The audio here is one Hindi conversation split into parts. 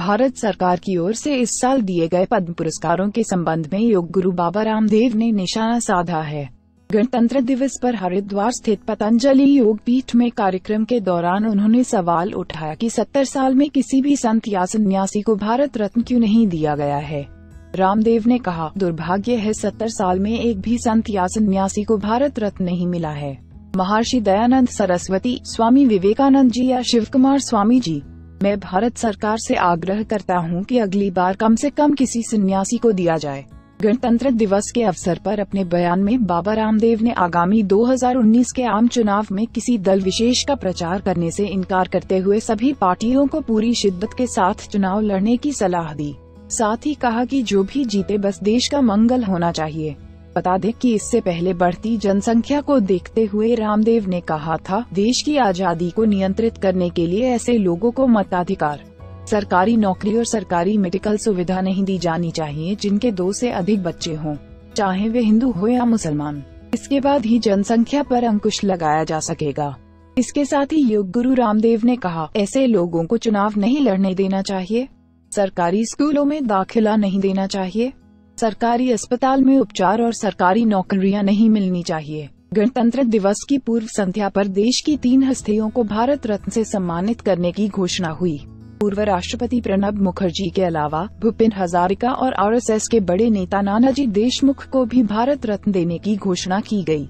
भारत सरकार की ओर से इस साल दिए गए पद्म पुरस्कारों के संबंध में योग गुरु बाबा रामदेव ने निशाना साधा है। गणतंत्र दिवस पर हरिद्वार स्थित पतंजलि योग पीठ में कार्यक्रम के दौरान उन्होंने सवाल उठाया कि 70 साल में किसी भी संत या सन्यासी को भारत रत्न क्यों नहीं दिया गया है? रामदेव ने कहा, दुर्भाग्य है, सत्तर साल में एक भी संत या सन्यासी को भारत रत्न नहीं मिला है। महर्षि दयानंद सरस्वती, स्वामी विवेकानंद जी या शिव कुमार स्वामी जी। मैं भारत सरकार से आग्रह करता हूँ कि अगली बार कम से कम किसी सन्यासी को दिया जाए। गणतंत्र दिवस के अवसर पर अपने बयान में बाबा रामदेव ने आगामी 2019 के आम चुनाव में किसी दल विशेष का प्रचार करने से इनकार करते हुए सभी पार्टियों को पूरी शिद्दत के साथ चुनाव लड़ने की सलाह दी। साथ ही कहा कि जो भी जीते बस देश का मंगल होना चाहिए। बता दें कि इससे पहले बढ़ती जनसंख्या को देखते हुए रामदेव ने कहा था, देश की आज़ादी को नियंत्रित करने के लिए ऐसे लोगों को मताधिकार, सरकारी नौकरी और सरकारी मेडिकल सुविधा नहीं दी जानी चाहिए जिनके दो से अधिक बच्चे हों, चाहे वे हिंदू हो या मुसलमान। इसके बाद ही जनसंख्या पर अंकुश लगाया जा सकेगा। इसके साथ ही योग गुरु रामदेव ने कहा, ऐसे लोगों को चुनाव नहीं लड़ने देना चाहिए। सरकारी स्कूलों में दाखिला नहीं देना चाहिए। सरकारी अस्पताल में उपचार और सरकारी नौकरियाँ नहीं मिलनी चाहिए। गणतंत्र दिवस की पूर्व संध्या पर देश की तीन हस्तियों को भारत रत्न से सम्मानित करने की घोषणा हुई। पूर्व राष्ट्रपति प्रणब मुखर्जी के अलावा भूपेन हजारिका और आरएसएस के बड़े नेता नानाजी देशमुख को भी भारत रत्न देने की घोषणा की गई।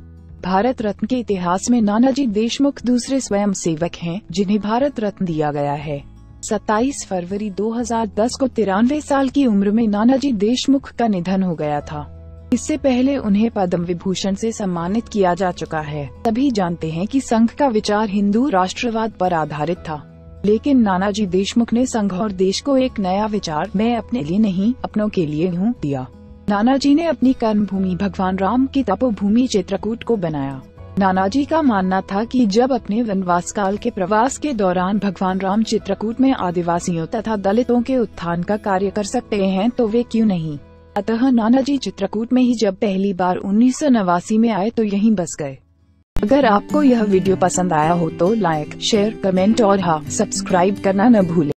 भारत रत्न के इतिहास में नानाजी देशमुख दूसरे स्वयं सेवक हैं जिन्हें भारत रत्न दिया गया है। 27 फरवरी 2010 को तिरानवे साल की उम्र में नानाजी देशमुख का निधन हो गया था। इससे पहले उन्हें पद्म विभूषण से सम्मानित किया जा चुका है। सभी जानते हैं कि संघ का विचार हिंदू राष्ट्रवाद पर आधारित था। लेकिन नानाजी देशमुख ने संघ और देश को एक नया विचार, मैं अपने लिए नहीं, अपनों के लिए हूँ, दिया। नानाजी ने अपनी कर्म भूमि भगवान राम की तपोभूमि चित्रकूट को बनाया। नानाजी का मानना था कि जब अपने वनवास काल के प्रवास के दौरान भगवान राम चित्रकूट में आदिवासियों तथा दलितों के उत्थान का कार्य कर सकते हैं तो वे क्यों नहीं? अतः नानाजी चित्रकूट में ही जब पहली बार उन्नीस सौ नवासी में आए तो यहीं बस गए। अगर आपको यह वीडियो पसंद आया हो तो लाइक, शेयर, कमेंट और हाँ सब्सक्राइब करना न भूलें।